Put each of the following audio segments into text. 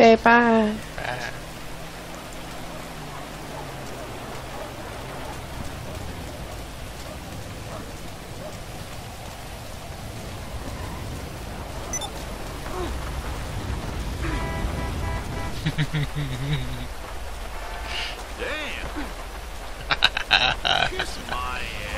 Okay, bye. Bye. Damn. Kiss my ass.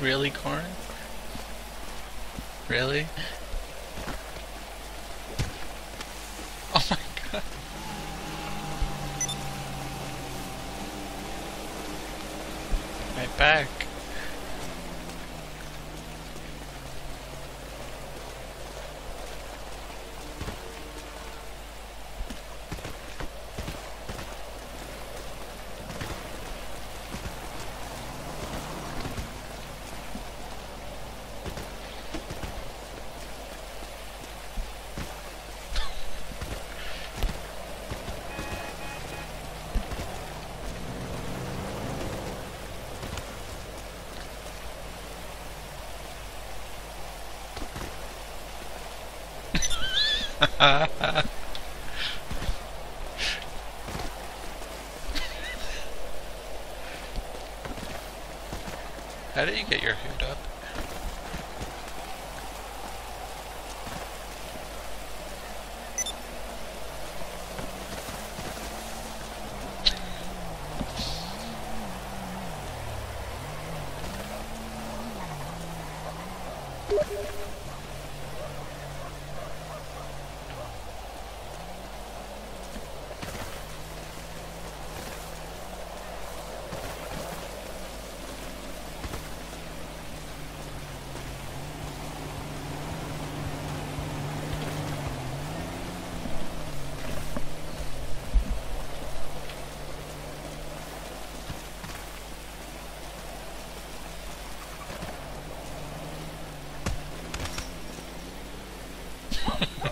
Really, Corn? Really? Oh my god. My back. How did you get your hood up?